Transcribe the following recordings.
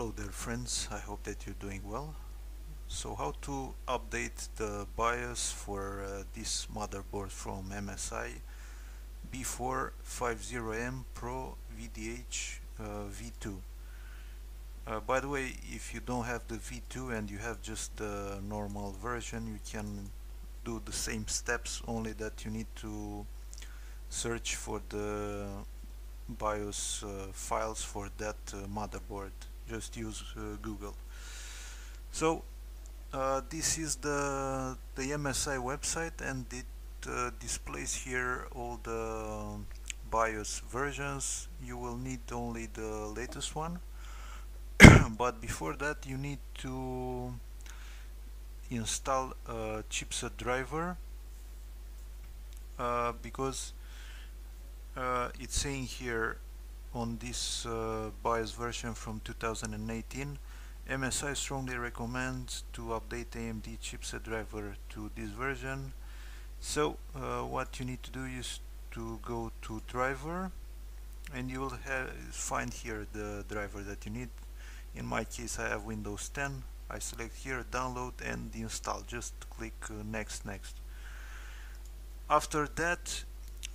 Hello there friends, I hope that you're doing well. So how to update the BIOS for uh, this motherboard from MSI B450M Pro VDH uh, V2. Uh, by the way, if you don't have the V2 and you have just the normal version, you can do the same steps, only that you need to search for the BIOS uh, files for that uh, motherboard just use uh, Google. So uh, this is the the MSI website and it uh, displays here all the BIOS versions. You will need only the latest one. But before that you need to install a chipset driver uh, because uh, it's saying here on this uh, BIOS version from 2018 MSI strongly recommends to update AMD chipset driver to this version. So uh, what you need to do is to go to driver and you will find here the driver that you need. In my case I have Windows 10 I select here download and install. Just click uh, next next. After that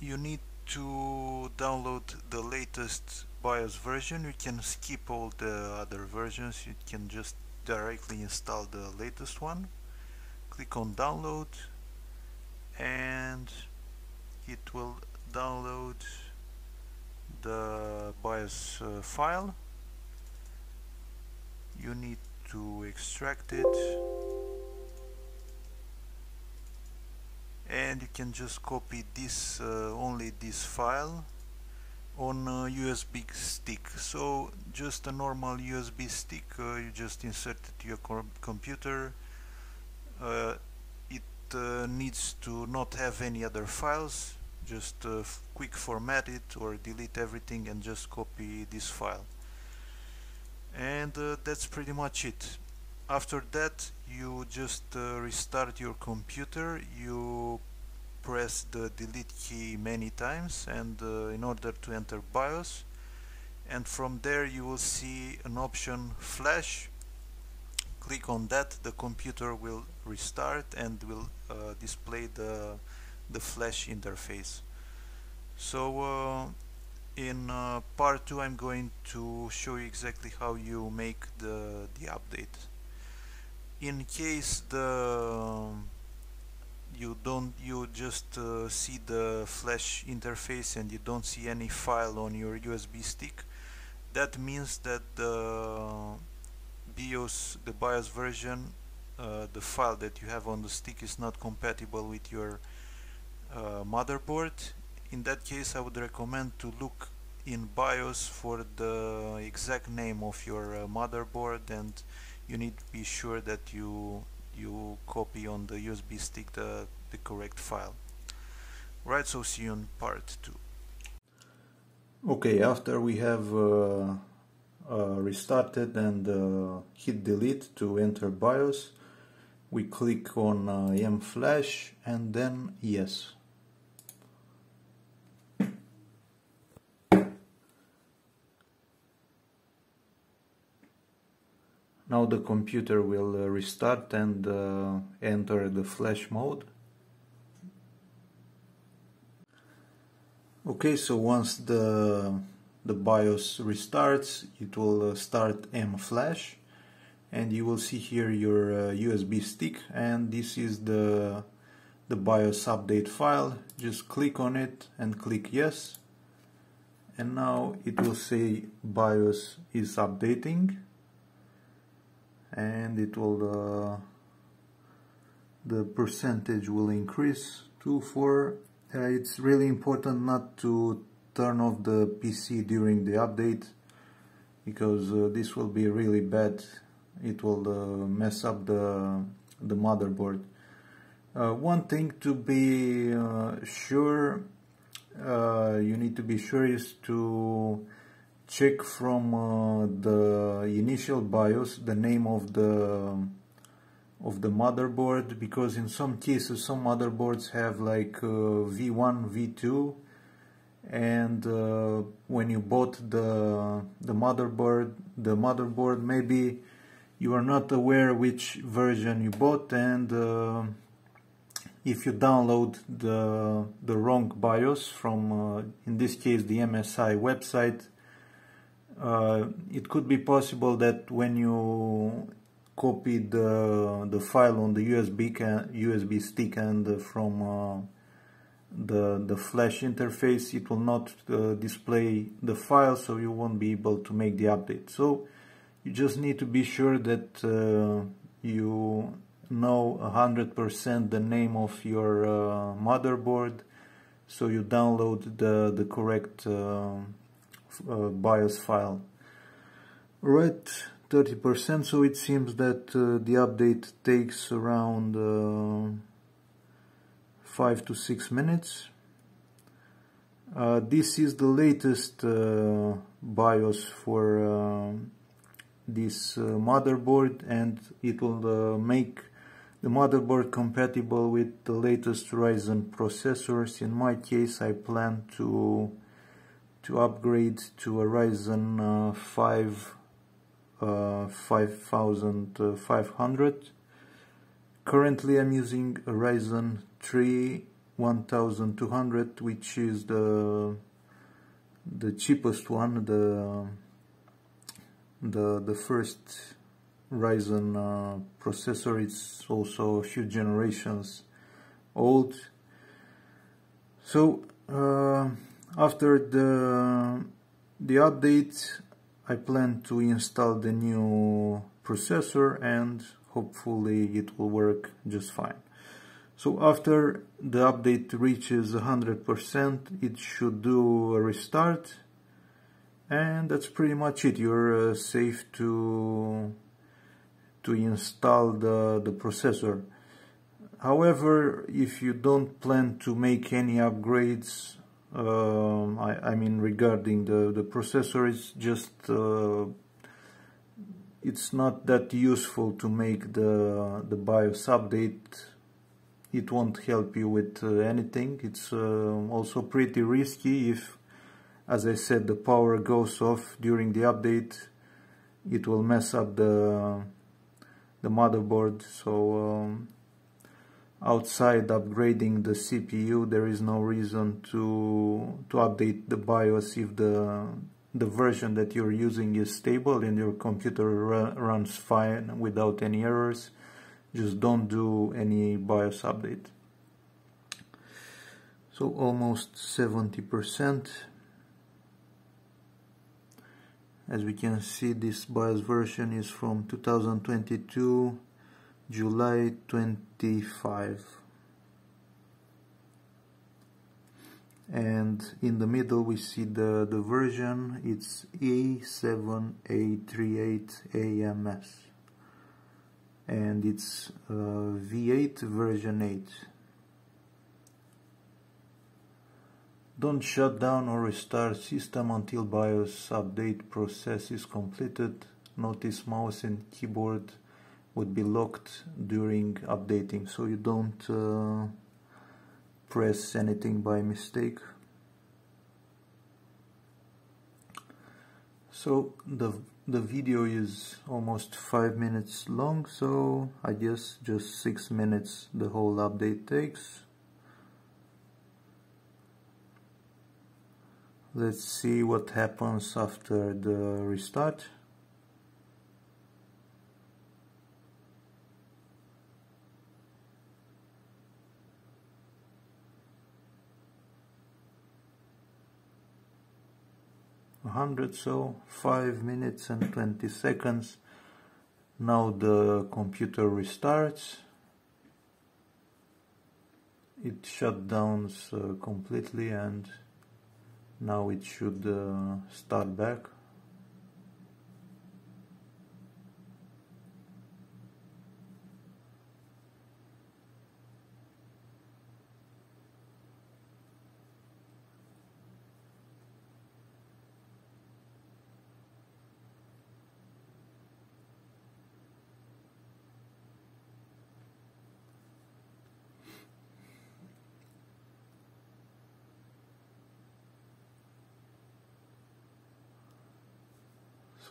you need to download the latest BIOS version you can skip all the other versions. You can just directly install the latest one. Click on download and it will download the BIOS uh, file. You need to extract it and you can just copy this uh, only this file on a USB stick. So just a normal USB stick uh, you just insert it to your com computer. Uh, it needs to not have any other files. Just uh, quick format it or delete everything and just copy this file. And uh, that's pretty much it. After that you just uh, restart your computer. You press the delete key many times and uh, in order to enter BIOS. And from there you will see an option flash. Click on that the computer will restart and will uh, display the the flash interface. So uh, in uh, part 2 I'm going to show you exactly how you make the the update. In case the you don't you just uh, see the flash interface and you don't see any file on your USB stick. That means that the BIOS the BIOS version uh, the file that you have on the stick is not compatible with your uh, motherboard. In that case I would recommend to look in BIOS for the exact name of your uh, motherboard and you need to be sure that you you copy on the USB stick the, the correct file. Right so see you in part 2 okay after we have uh, uh, restarted and uh, hit delete to enter BIOS we click on uh, M flash and then yes Now the computer will uh, restart and uh, enter the flash mode. Okay, so once the the BIOS restarts, it will uh, start M flash and you will see here your USB stick and this is the the BIOS update file. Just click on it and click yes and now it will say BIOS is updating and it will uh, the percentage will increase to 4 uh, it's really important not to turn off the PC during the update because uh, this will be really bad. It will uh, mess up the the motherboard. Uh, one thing to be uh, sure you need to be sure is to check from uh, the initial BIOS the name of the of the motherboard because in some cases some motherboards have like uh, V1, V2 and uh, when you bought the the motherboard the motherboard maybe you are not aware which version you bought and uh, if you download the the wrong BIOS from uh, in this case the MSI website uh, it could be possible that when you copy the the file on the USB USB stick and from uh, the the flash interface it will not uh, display the file so you won't be able to make the update. So you just need to be sure that uh, you know 100% the name of your uh, motherboard so you download the the correct uh, uh, BIOS file right 30% so it seems that uh, the update takes around 5 to 6 minutes. Uh, this is the latest uh, BIOS for uh, this uh, motherboard and it will uh, make the motherboard compatible with the latest Ryzen processors. In my case I plan to to upgrade to a Ryzen uh, 5 5500 Currently I'm using a Ryzen 3 1200 which is the the cheapest one the the the first Ryzen uh, processor. It's also a few generations old. So uh, after the the update I plan to install the new processor and hopefully it will work just fine. So after the update reaches 100% it should do a restart and that's pretty much it. You're uh, safe to to install the, the processor. However, if you don't plan to make any upgrades, um, I, I, mean regarding the, the processor, it's just uh, it's not that useful to make the, the BIOS update. It won't help you with uh, anything. It's uh, also pretty risky if, as I said, the power goes off during the update. It will mess up the, the motherboard. So um, outside upgrading the CPU, there is no reason to, to update the BIOS if the the version that you're using is stable and your computer runs fine without any errors. Just don't do any BIOS update. So almost 70% as we can see this BIOS version is from 2022 July 25 and in the middle we see the, the version. It's A7A38AMS and it's uh, V8 version 8 don't shut down or restart system until BIOS update process is completed. Notice mouse and keyboard would be locked during updating. So you don't uh, press anything by mistake. So the the video is almost five minutes long. So I guess just six minutes the whole update takes. Let's see what happens after the restart 100 so 5 minutes and 20 seconds. Now the computer restarts. It shut down uh, completely and now it should uh, start back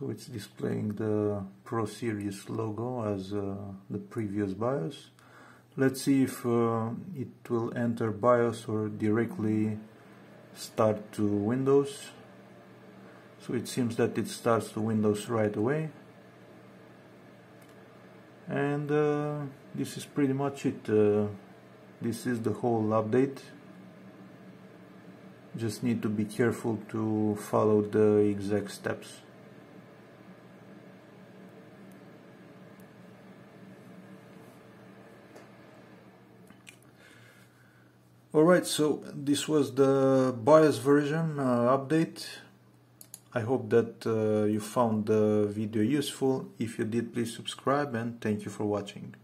so it's displaying the Pro Series logo as uh, the previous BIOS. Let's see if uh, it will enter BIOS or directly start to Windows. So it seems that it starts to Windows right away. And uh, this is pretty much it uh, this is the whole update. Just need to be careful to follow the exact steps Alright, so this was the BIOS version uh, update. I hope that uh, you found the video useful. If you did, please subscribe and thank you for watching.